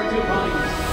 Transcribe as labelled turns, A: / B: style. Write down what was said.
A: our two ponies.